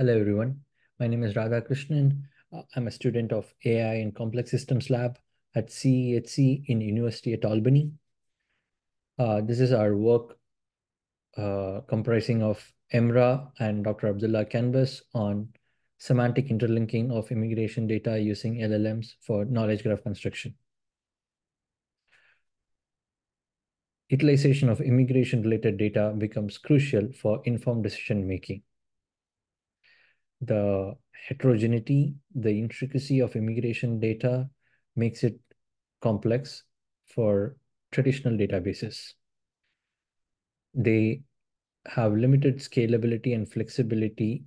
Hello, everyone. My name is Radhakrishnan. Krishnan. I'm a student of AI and Complex Systems Lab at CEHC in University at Albany. Uh, this is our work uh, comprising of Emrah and Dr. Abdullah Canbaz on semantic interlinking of immigration data using LLMs for knowledge graph construction. Utilization of immigration-related data becomes crucial for informed decision-making. The heterogeneity, the intricacy of immigration data makes it complex for traditional databases. They have limited scalability and flexibility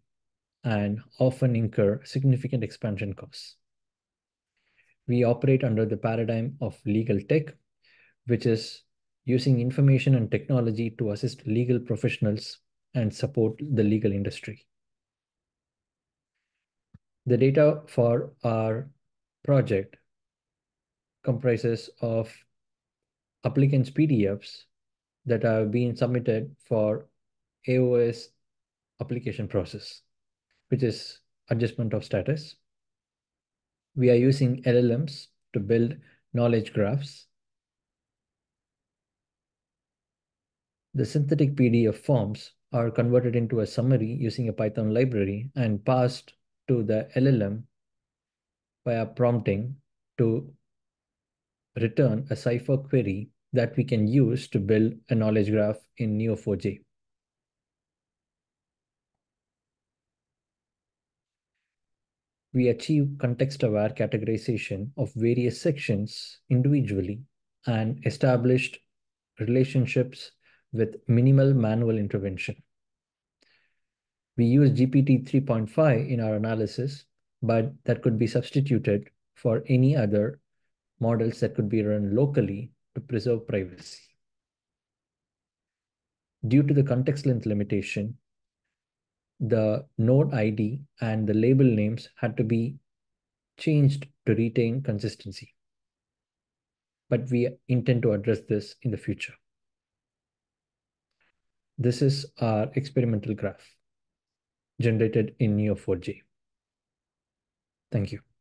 and often incur significant expansion costs. We operate under the paradigm of legal tech, which is using information and technology to assist legal professionals and support the legal industry. The data for our project comprises of applicants' PDFs that have been submitted for AOS application process, which is adjustment of status. We are using LLMs to build knowledge graphs The synthetic PDF forms are converted into a summary using a Python library and passed to the LLM via prompting to return a Cypher query that we can use to build a knowledge graph in Neo4j. We achieve context-aware categorization of various sections individually and established relationships with minimal manual intervention. We use GPT 3.5 in our analysis, but that could be substituted for any other models that could be run locally to preserve privacy. Due to the context length limitation, the node ID and the label names had to be changed to retain consistency. But we intend to address this in the future. This is our experimental graph generated in Neo4j. Thank you.